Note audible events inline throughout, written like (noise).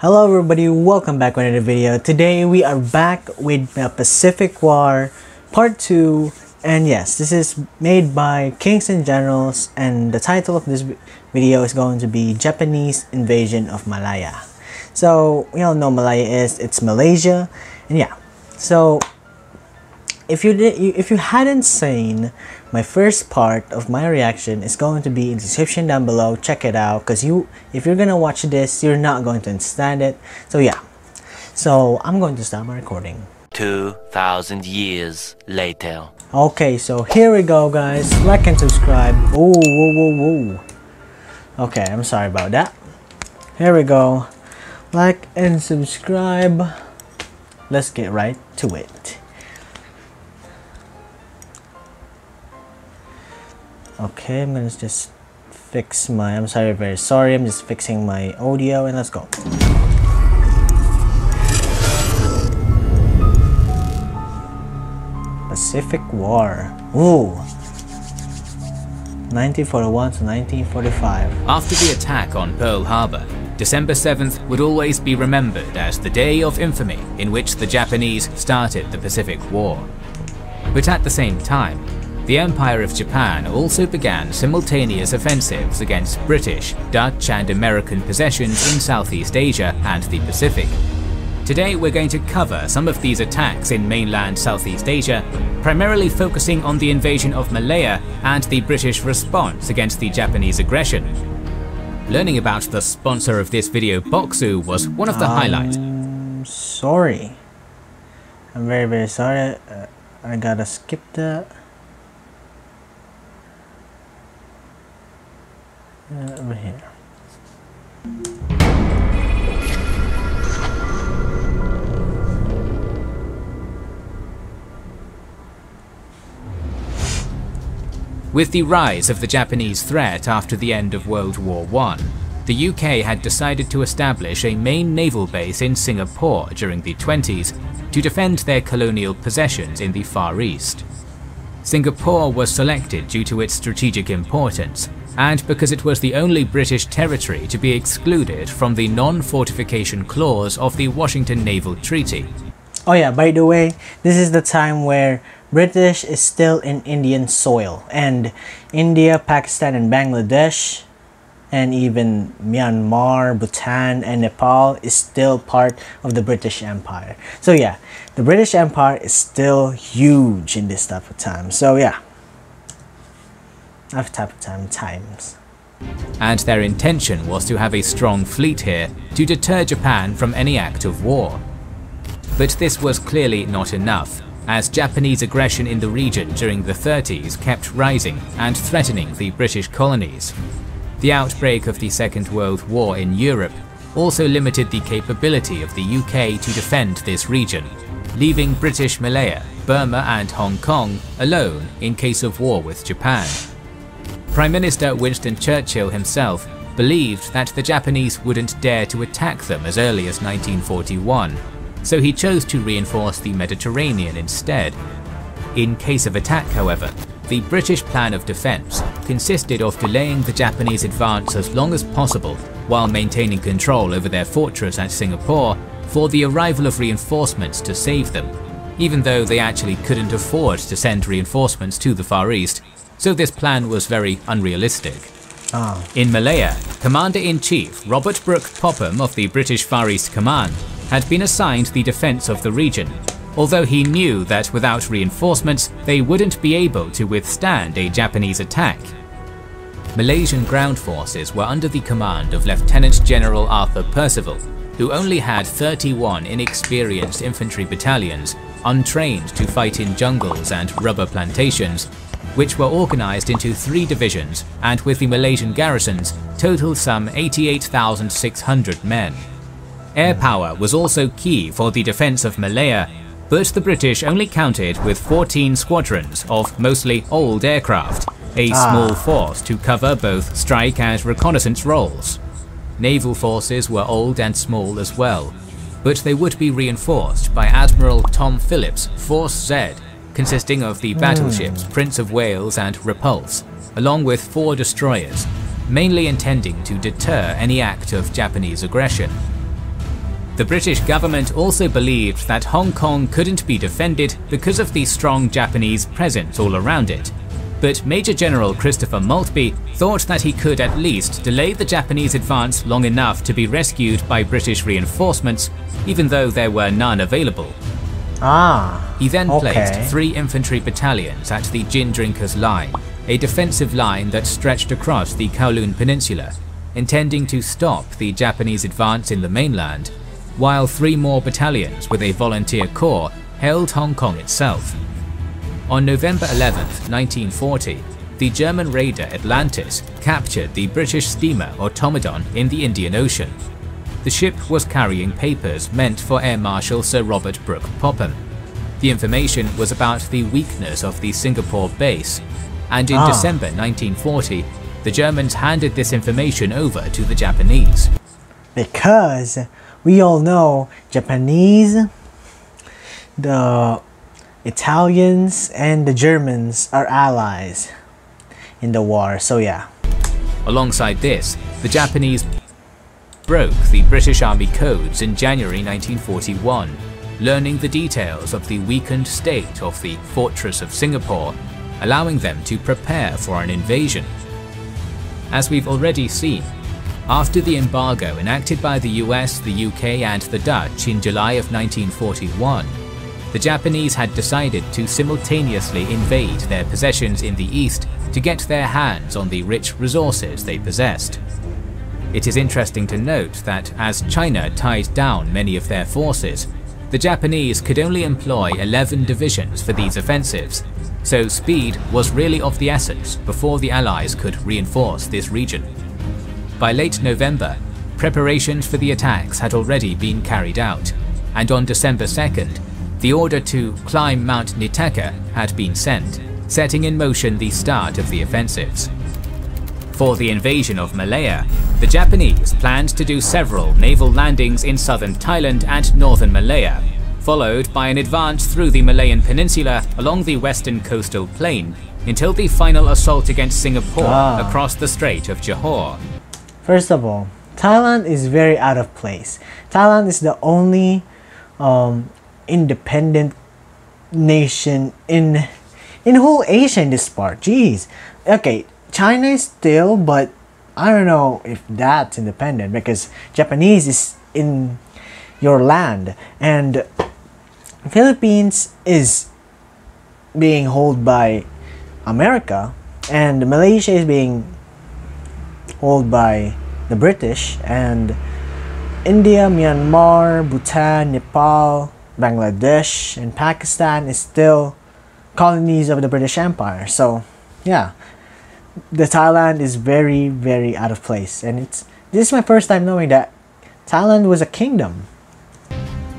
Hello everybody, welcome back with another video. Today we are back with the Pacific War Part 2 and yes, this is made by Kings and Generals and the title of this video is going to be Japanese Invasion of Malaya. So, we all know Malaya is, it's Malaysia and yeah. So, if you did if you hadn't seen my first part of my reaction is going to be in the description down below. Check it out because you if you're gonna watch this you're not going to understand it. So yeah. So i'm going to start my recording. 2000 years later. Okay so here we go guys. Like and subscribe. Oh whoa whoa whoa. Okay i'm sorry about that. Here we go. Like and subscribe. Let's get right to it okay I'm gonna just fix my I'm sorry very sorry. I'm just fixing my audio and let's go. Pacific War. Ooh. 1941 to 1945 After the attack on Pearl Harbor December 7th would always be remembered as the day of infamy in which the Japanese started the Pacific War. But at the same time, the Empire of Japan also began simultaneous offensives against British, Dutch and American possessions in Southeast Asia and the Pacific. Today we're going to cover some of these attacks in mainland Southeast Asia, primarily focusing on the invasion of Malaya and the British response against the Japanese aggression. Learning about the sponsor of this video, Bokksu, was one of the um, highlights. Sorry. I'm very very sorry. Uh, I gotta skip that. Over here. With the rise of the Japanese threat after the end of World War I, the UK had decided to establish a main naval base in Singapore during the 20s to defend their colonial possessions in the Far East. Singapore was selected due to its strategic importance and because it was the only British territory to be excluded from the non-fortification clause of the Washington Naval Treaty. Oh yeah, by the way, this is the time where British is still in Indian soil and India, Pakistan and Bangladesh and even Myanmar, Bhutan and Nepal is still part of the British Empire. So yeah, the British Empire is still huge in this type of time. So yeah, of time times. And their intention was to have a strong fleet here to deter Japan from any act of war. But this was clearly not enough, as Japanese aggression in the region during the 30s kept rising and threatening the British colonies. The outbreak of the Second World War in Europe also limited the capability of the UK to defend this region, leaving British Malaya, Burma and Hong Kong alone in case of war with Japan. Prime Minister Winston Churchill himself believed that the Japanese wouldn't dare to attack them as early as 1941, so he chose to reinforce the Mediterranean instead. In case of attack, however, the British plan of defence consisted of delaying the Japanese advance as long as possible while maintaining control over their fortress at Singapore for the arrival of reinforcements to save them, even though they actually couldn't afford to send reinforcements to the Far East so this plan was very unrealistic. Oh. In Malaya, Commander-in-Chief Robert Brooke Popham of the British Far East Command had been assigned the defence of the region, although he knew that without reinforcements they wouldn't be able to withstand a Japanese attack. Malaysian ground forces were under the command of Lieutenant General Arthur Percival, who only had 31 inexperienced infantry battalions, untrained to fight in jungles and rubber plantations, which were organised into three divisions and with the Malaysian garrisons totaled some 88,600 men. Air power was also key for the defence of Malaya, but the British only counted with 14 squadrons of mostly old aircraft, a ah. small force to cover both strike and reconnaissance roles. Naval forces were old and small as well, but they would be reinforced by Admiral Tom Phillips' Force Z consisting of the battleships mm. Prince of Wales and Repulse, along with four destroyers, mainly intending to deter any act of Japanese aggression. The British government also believed that Hong Kong couldn't be defended because of the strong Japanese presence all around it. But Major General Christopher Maltby thought that he could at least delay the Japanese advance long enough to be rescued by British reinforcements, even though there were none available. Ah. He then okay. placed three infantry battalions at the Gin Drinkers Line, a defensive line that stretched across the Kowloon Peninsula, intending to stop the Japanese advance in the mainland while three more battalions with a volunteer corps held Hong Kong itself. On November 11, 1940, the German raider Atlantis captured the British steamer Automedon in the Indian Ocean. The ship was carrying papers meant for Air Marshal Sir Robert Brooke Popham. The information was about the weakness of the Singapore base, and in Ah. December 1940, the Germans handed this information over to the Japanese. because we all know Japanese, the Italians, and the Germans are allies in the war. So yeah. Alongside this, the Japanese broke the British Army codes in January 1941, learning the details of the weakened state of the Fortress of Singapore, allowing them to prepare for an invasion. As we've already seen, after the embargo enacted by the US, the UK and the Dutch in July of 1941, the Japanese had decided to simultaneously invade their possessions in the east to get their hands on the rich resources they possessed. It is interesting to note that as China tied down many of their forces, the Japanese could only employ 11 divisions for these offensives, so speed was really of the essence before the Allies could reinforce this region. By late November, preparations for the attacks had already been carried out, and on December 2nd, the order to climb Mount Niitaka had been sent, setting in motion the start of the offensives. For the invasion of Malaya, the Japanese planned to do several naval landings in southern Thailand and northern Malaya, followed by an advance through the Malayan Peninsula along the western coastal plain until the final assault against Singapore Ah. across the Strait of Johor. First of all, Thailand is very out of place. Thailand is the only um, independent nation in in whole Asia in this part. Jeez. Okay, China is still, but I don't know if that's independent because Japanese is in your land and Philippines is being held by America and Malaysia is being held by the British and India, Myanmar, Bhutan, Nepal, Bangladesh, and Pakistan is still colonies of the British Empire. So, yeah, the Thailand is very, very out of place, and it's this is my first time knowing that Thailand was a kingdom.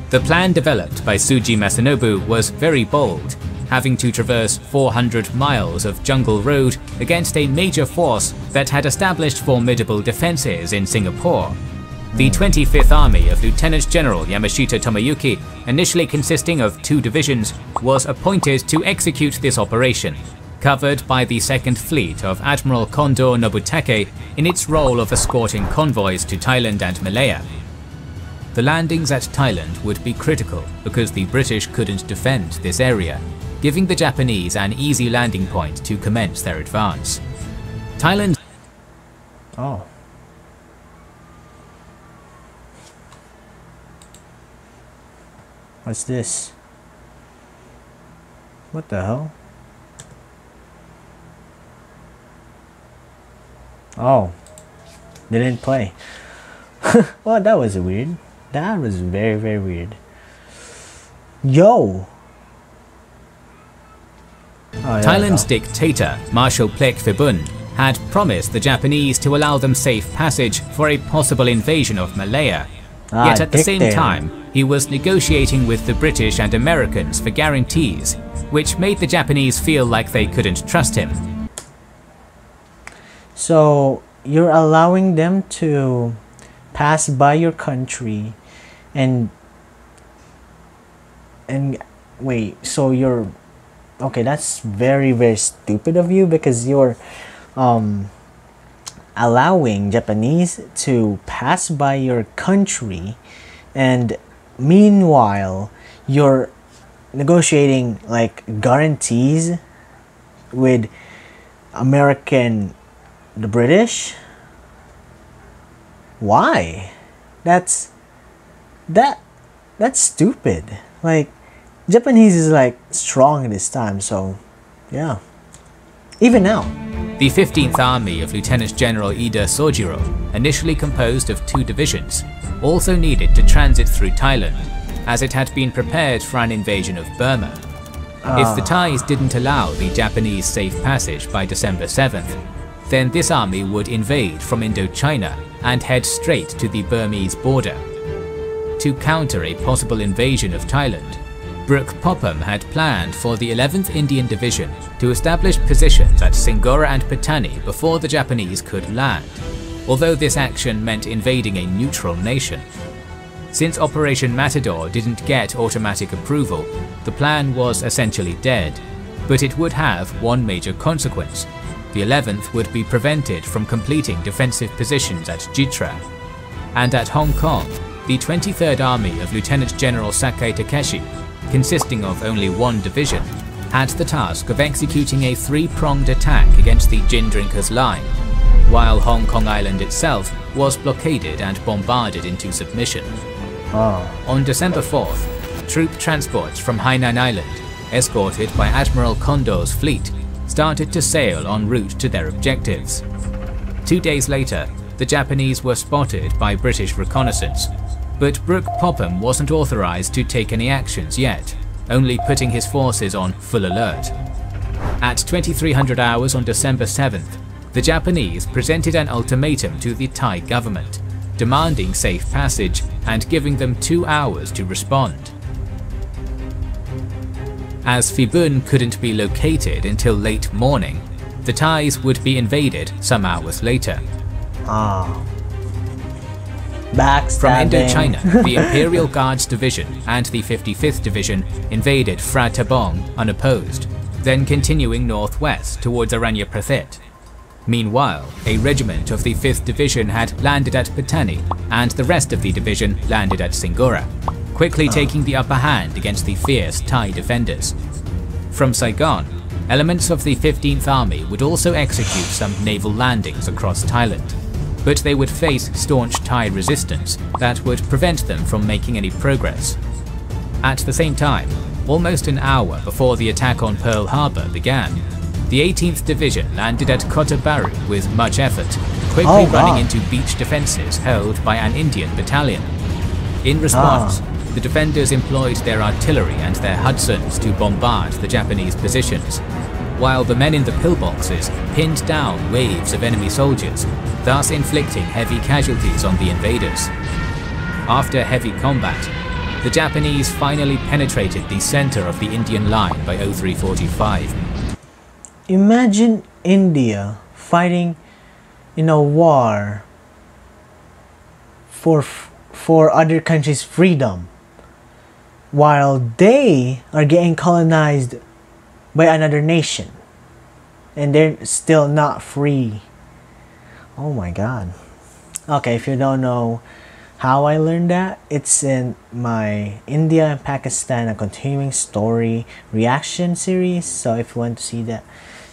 The plan developed by Tsuji Masanobu was very bold, having to traverse 400 miles of jungle road against a major force that had established formidable defenses in Singapore. The hmm. 25th Army of Lieutenant General Yamashita Tomoyuki, initially consisting of two divisions, was appointed to execute this operation, covered by the 2nd Fleet of Admiral Kondo Nobutake in its role of escorting convoys to Thailand and Malaya. The landings at Thailand would be critical because the British couldn't defend this area, giving the Japanese an easy landing point to commence their advance. Thailand Oh. What's this? What the hell? Oh. they Didn't play. (laughs) well, that was weird. That was very, very weird. Yo! Oh, there Thailand's dictator, Marshal Plaek Phibun, had promised the Japanese to allow them safe passage for a possible invasion of Malaya. Ah, Yet at the same dictator. time, he was negotiating with the British and Americans for guarantees, which made the Japanese feel like they couldn't trust him. So you're allowing them to pass by your country and and wait, so you're okay, that's very very stupid of you because you're um allowing Japanese to pass by your country and meanwhile you're negotiating like guarantees with American the British? Why? That's that that's stupid. Like Japanese is like strong this time so yeah. Even now. The 15th Army of Lieutenant General Iida Shojiro, initially composed of two divisions, also needed to transit through Thailand, as it had been prepared for an invasion of Burma. If the ah. Thais didn't allow the Japanese safe passage by December 7th, then this army would invade from Indochina and head straight to the Burmese border. To counter a possible invasion of Thailand, Brooke Popham had planned for the 11th Indian Division to establish positions at Singora and Patani before the Japanese could land, although this action meant invading a neutral nation. Since Operation Matador didn't get automatic approval, the plan was essentially dead, but it would have one major consequence. The 11th would be prevented from completing defensive positions at Jitra. And at Hong Kong, the 23rd Army of Lieutenant General Sakai Takeshi consisting of only one division, had the task of executing a three-pronged attack against the gin drinkers' line, while Hong Kong Island itself was blockaded and bombarded into submission. oh On December 4th, troop transports from Hainan Island, escorted by Admiral Kondo's fleet, started to sail en route to their objectives. Two days later, the Japanese were spotted by British reconnaissance, but Brooke Popham wasn't authorized to take any actions yet, only putting his forces on full alert. At 2300 hours on December 7th, the Japanese presented an ultimatum to the Thai government, demanding safe passage and giving them two hours to respond. As Phibun couldn't be located until late morning, the Thais would be invaded some hours later. ah From Indochina, the (laughs) Imperial Guards Division and the 55th Division invaded Phra Tabong unopposed, then continuing northwest towards Aranya Prathit. Meanwhile, a regiment of the 5th Division had landed at Patani, and the rest of the division landed at Singora, quickly oh. taking the upper hand against the fierce Thai defenders. From Saigon, elements of the 15th Army would also execute some naval landings across Thailand, but they would face staunch Thai resistance that would prevent them from making any progress. At the same time, almost an hour before the attack on Pearl Harbor began, the 18th Division landed at Kota Baru with much effort, quickly Oh, running into beach defences held by an Indian battalion. In response, ah. The defenders employed their artillery and their Hudsons to bombard the Japanese positions, while the men in the pillboxes pinned down waves of enemy soldiers, thus inflicting heavy casualties on the invaders. After heavy combat, the Japanese finally penetrated the center of the Indian line by 0345. imagine India fighting in a war for for other countries' freedom while they are getting colonized by another nation and they're still not free. Oh my god. Okay, if you don't know how I learned that, it's in my India and Pakistan a continuing story reaction series. So if you want to see that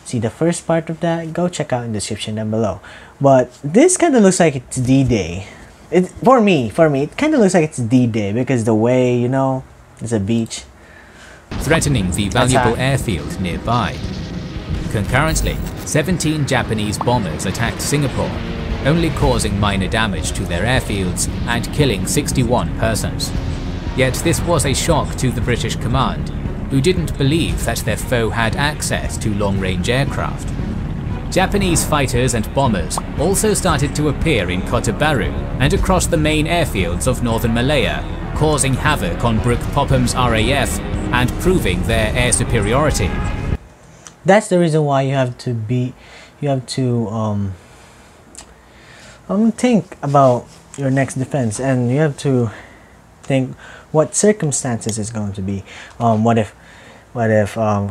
see the first part of that, go check out in the description down below. But this kind of looks like it's D-Day. It for me, for me, it kind of looks like it's D-Day because the way you know it's a beach. threatening the valuable Attack. airfield nearby. Concurrently, 17 Japanese bombers attacked Singapore, only causing minor damage to their airfields and killing 61 persons. Yet this was a shock to the British command, who didn't believe that their foe had access to long-range aircraft. Japanese fighters and bombers also started to appear in Kota Baru and across the main airfields of northern Malaya, causing havoc on Brooke Popham's RAF and proving their air superiority. That's the reason why you have to be, you have to um, um think about your next defense, and you have to think what circumstances is going to be. Um, what if, what if um,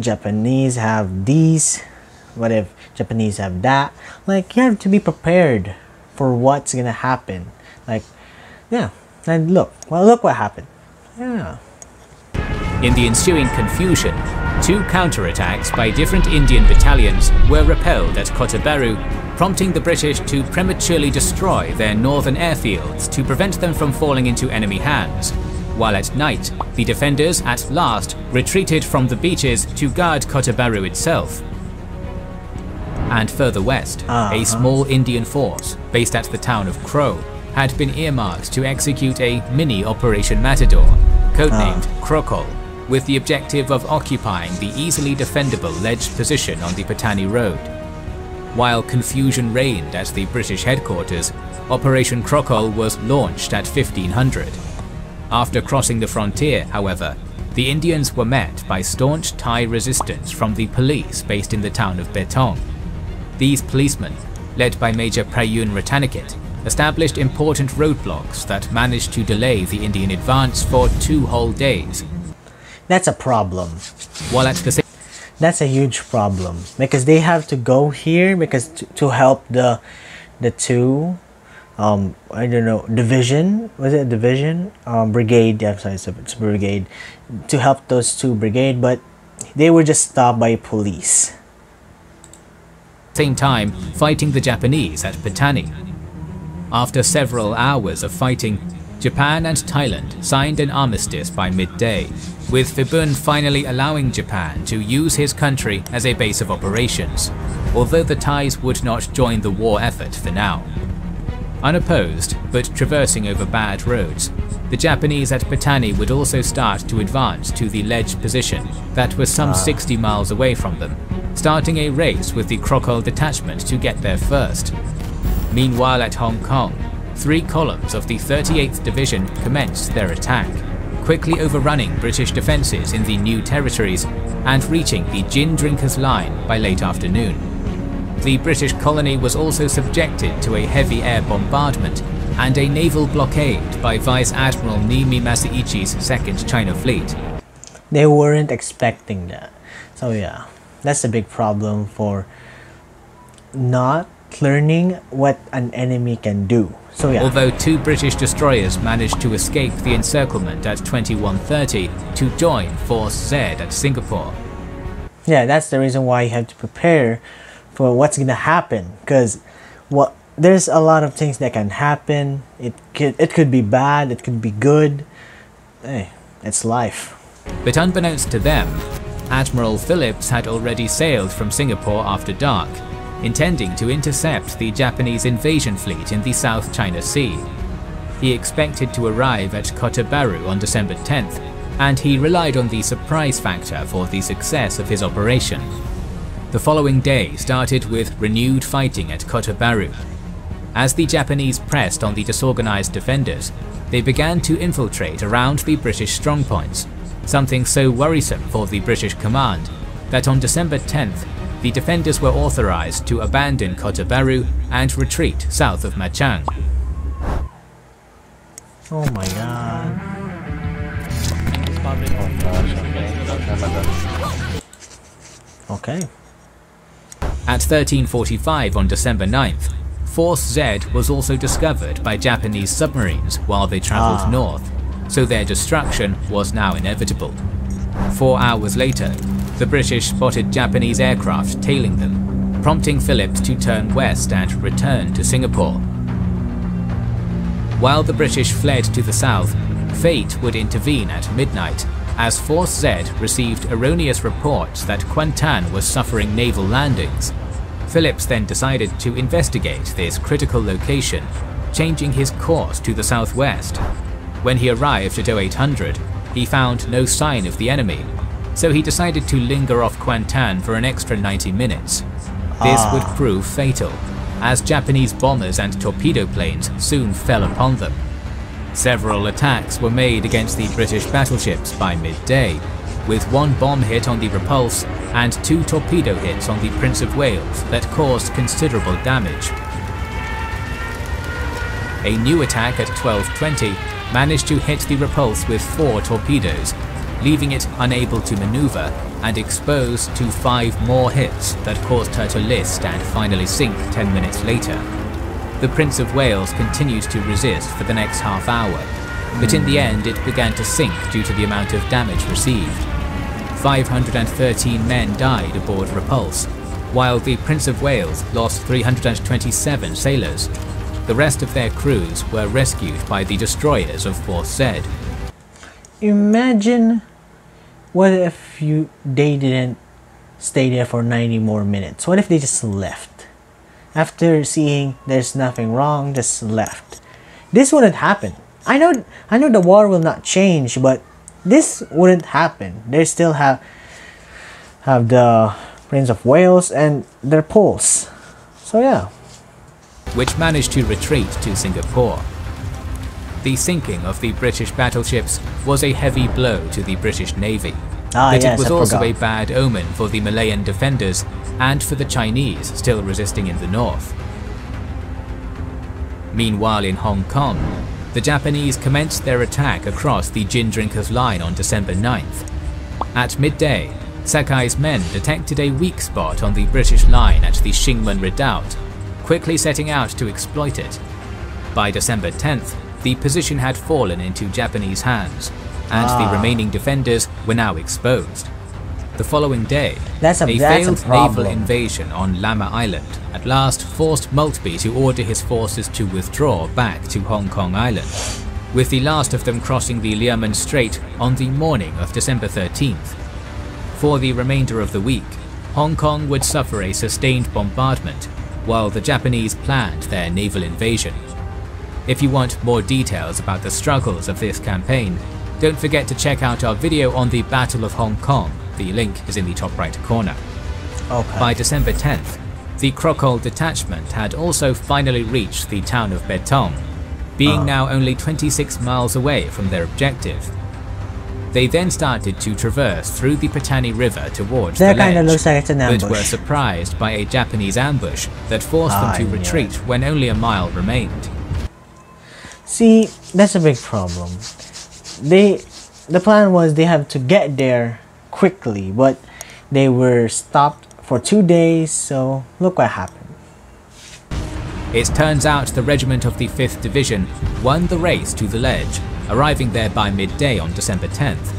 Japanese have these? What if Japanese have that? Like you have to be prepared for what's gonna happen. Like, yeah, And look, well, look what happened. Yeah. In the ensuing confusion, two counterattacks by different Indian battalions were repelled at Kotabaru, prompting the British to prematurely destroy their northern airfields to prevent them from falling into enemy hands. While at night, the defenders at last retreated from the beaches to guard Kotabaru itself. And further west, a Uh-huh. small Indian force, based at the town of Kroh, had been earmarked to execute a mini Operation Matador, codenamed ah. Krohcol, with the objective of occupying the easily defendable ledged position on the Patani Road. While confusion reigned at the British headquarters, Operation Krohcol was launched at 1500. After crossing the frontier, however, the Indians were met by staunch Thai resistance from the police based in the town of Betong. These policemen, led by Major Prayun Rattanikit, established important roadblocks that managed to delay the Indian advance for two whole days, That's a problem. while at the same That's a huge problem because they have to go here because to, to help the the two um I don't know division was it division um brigade I'm sorry it's, a, it's a brigade to help those two brigade but they were just stopped by police. same time fighting the Japanese at Patani. After several hours of fighting, Japan and Thailand signed an armistice by midday, with Phibun finally allowing Japan to use his country as a base of operations, although the Thais would not join the war effort for now. Unopposed, but traversing over bad roads, the Japanese at Patani would also start to advance to the ledge position that was some ah. 60 miles away from them, starting a race with the Krohcol detachment to get there first. Meanwhile at Hong Kong, three columns of the 38th Division commenced their attack, quickly overrunning British defences in the new territories and reaching the Gin Drinkers Line by late afternoon. The British colony was also subjected to a heavy air bombardment and a naval blockade by Vice Admiral Niimi Masaichi's 2nd China Fleet. They weren't expecting that. So yeah, that's a big problem for not learning what an enemy can do. So yeah. Although two British destroyers managed to escape the encirclement at 2130 to join Force Z at Singapore. yeah that's the reason why you have to prepare for what's gonna happen because what there's a lot of things that can happen it could it could be bad it could be good hey it's life But unbeknownst to them, Admiral Phillips had already sailed from Singapore after dark, intending to intercept the Japanese invasion fleet in the South China Sea. He expected to arrive at Kotabaru on December 10th, and he relied on the surprise factor for the success of his operation. The following day started with renewed fighting at Kotabaru. As the Japanese pressed on the disorganized defenders, they began to infiltrate around the British strongpoints, something so worrisome for the British command that on December 10th, the defenders were authorized to abandon Kotabaru and retreat south of Machang. oh my god okay At 1345 on December 9th, Force Z was also discovered by Japanese submarines while they travelled Ah. north, so their destruction was now inevitable. Four hours later, the British spotted Japanese aircraft tailing them, prompting Phillips to turn west and return to Singapore. While the British fled to the south, fate would intervene at midnight as Force Z received erroneous reports that Kuantan was suffering naval landings. Phillips then decided to investigate this critical location, changing his course to the southwest. When he arrived at 0800, he found no sign of the enemy, so he decided to linger off Kuantan for an extra 90 minutes. This Ah. would prove fatal, as Japanese bombers and torpedo planes soon fell upon them. Several attacks were made against the British battleships by midday, with one bomb hit on the Repulse and two torpedo hits on the Prince of Wales that caused considerable damage. A new attack at 1220 managed to hit the Repulse with four torpedoes, leaving it unable to maneuver and exposed to five more hits that caused her to list and finally sink 10 minutes later. The Prince of Wales continued to resist for the next half hour, but in the hmm. end it began to sink due to the amount of damage received. 513 men died aboard Repulse, while the Prince of Wales lost 327 sailors. The rest of their crews were rescued by the destroyers of Force Z. Imagine what if you they didn't stay there for 90 more minutes? What if they just left? After seeing there's nothing wrong, just left. This wouldn't happen. I know I know the war will not change, but this wouldn't happen. They still have have the Prince of Wales and the Repulse. So yeah. Which managed to retreat to Singapore. The sinking of the British battleships was a heavy blow to the British Navy. Ah, but yes, it was I also forgot. a bad omen for the Malayan defenders and for the Chinese still resisting in the north. Meanwhile in Hong Kong, the Japanese commenced their attack across the Gin Drinkers line on December 9th. At midday, Sakai's men detected a weak spot on the British line at the Shing Mun Redoubt, quickly setting out to exploit it. By December 10th, the position had fallen into Japanese hands, and Ah. the remaining defenders were now exposed. The following day, That's a- a that's a failed naval invasion on Lamma Island at last forced Maltby to order his forces to withdraw back to Hong Kong Island, with the last of them crossing the Lyemun Strait on the morning of December 13th. For the remainder of the week, Hong Kong would suffer a sustained bombardment, while the Japanese planned their naval invasion. If you want more details about the struggles of this campaign, don't forget to check out our video on the Battle of Hong Kong, the link is in the top right corner. Okay. By December 10th, the Krohcol detachment had also finally reached the town of Betong, being Ah. now only 26 miles away from their objective. They then started to traverse through the Patani River towards That the ledge, looks like but were surprised by a Japanese ambush that forced Ah, them to retreat it. when only a mile remained. See, that's a big problem. They, the plan was they have to get there quickly, but they were stopped for two days. So look what happened. It turns out the regiment of the 5th Division won the race to the ledge, arriving there by midday on December 10th.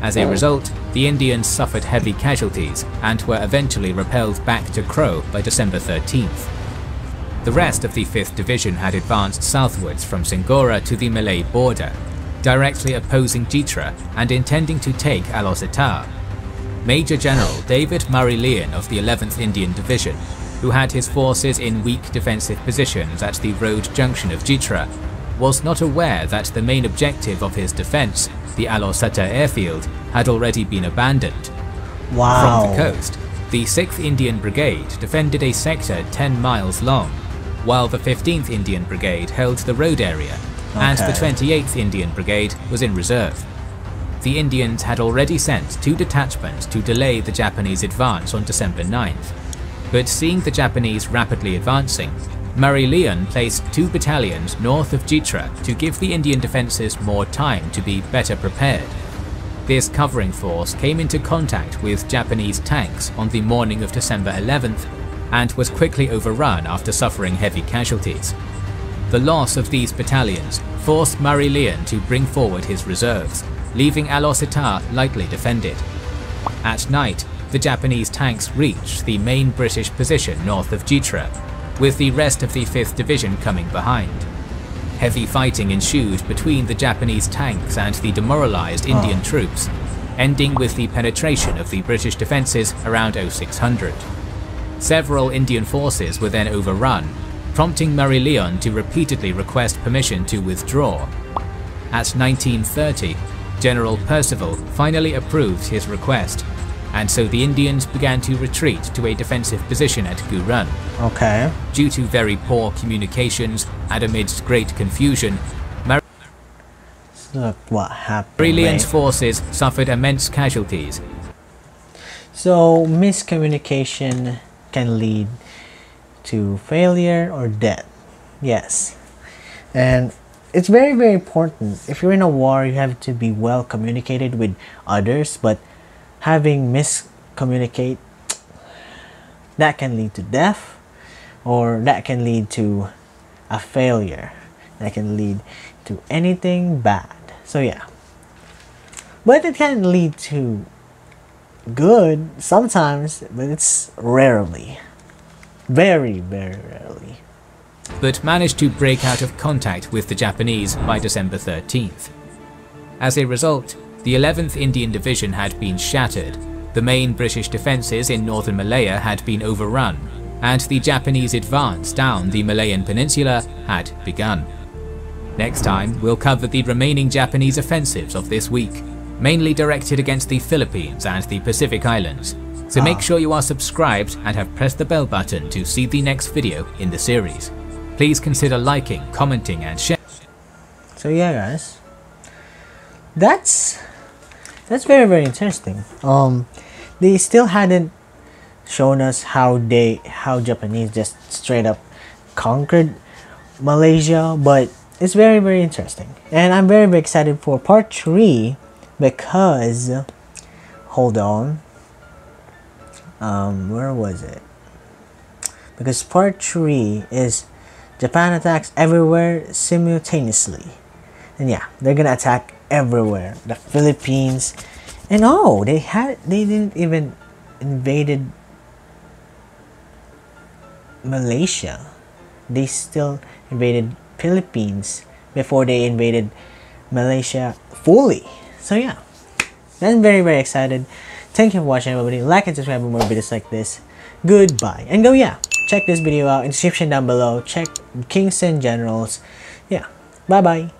As a result, the Indians suffered heavy casualties and were eventually repelled back to Kroh by December 13th. The rest of the 5th Division had advanced southwards from Singora to the Malay border, directly opposing Jitra and intending to take Alor Setar. Major General David Murray Lyon of the 11th Indian Division, who had his forces in weak defensive positions at the road junction of Jitra, was not aware that the main objective of his defense, the Alor Setar airfield, had already been abandoned. Wow. From the coast, the 6th Indian Brigade defended a sector 10 miles long, while the 15th Indian Brigade held the road area, and the 28th Indian Brigade was in reserve. The Indians had already sent two detachments to delay the Japanese advance on December 9th, but seeing the Japanese rapidly advancing, Murray Lyon placed two battalions north of Jitra to give the Indian defences more time to be better prepared. This covering force came into contact with Japanese tanks on the morning of December 11th and was quickly overrun after suffering heavy casualties. The loss of these battalions forced Murray Lyon to bring forward his reserves, leaving Alor Setar lightly defended. At night, the Japanese tanks reached the main British position north of Jitra, with the rest of the 5th Division coming behind. Heavy fighting ensued between the Japanese tanks and the demoralized Indian troops, ending with the penetration of the British defences around 0600. Several Indian forces were then overrun, prompting Murray Lyon to repeatedly request permission to withdraw. At 1930, General Percival finally approved his request, and so the Indians began to retreat to a defensive position at Gurun. Okay. Due to very poor communications and amidst great confusion, Murray Look what happened. Forces suffered immense casualties. So miscommunication can lead to failure or death. Yes. And it's very very important. If you're in a war, you have to be well communicated with others, but having miscommunicate that can lead to death or that can lead to a failure. That can lead to anything bad. So yeah. But it can lead to good sometimes, but it's rarely. Very, very rarely. But managed to break out of contact with the Japanese by December 13th. As a result, the 11th Indian Division had been shattered, the main British defences in northern Malaya had been overrun, and the Japanese advance down the Malayan peninsula had begun. Next time, we'll cover the remaining Japanese offensives of this week, mainly directed against the Philippines and the Pacific Islands, so make sure you are subscribed and have pressed the bell button to see the next video in the series. Please consider liking, commenting and sharing. So yeah guys. That's that's very very interesting. Um they still hadn't shown us how they how Japanese just straight up conquered Malaysia, but it's very very interesting. And I'm very very excited for part 3 because hold on. Um where was it? Because part 3 is Japan attacks everywhere simultaneously. And yeah, they're gonna attack everywhere. The Philippines, and oh, they had they didn't even invaded Malaysia. They still invaded Philippines before they invaded Malaysia fully. So yeah, I'm very very excited. Thank you for watching everybody. Like and subscribe for more videos like this. Goodbye. And go yeah, check this video out in description down below. Check Kings and Generals. Yeah. Bye bye.